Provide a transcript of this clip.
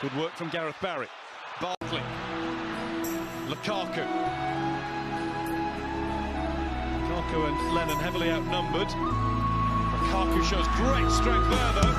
Good work from Gareth Barry. Barkley. Lukaku. Lukaku and Lennon heavily outnumbered. Lukaku shows great strength there, though.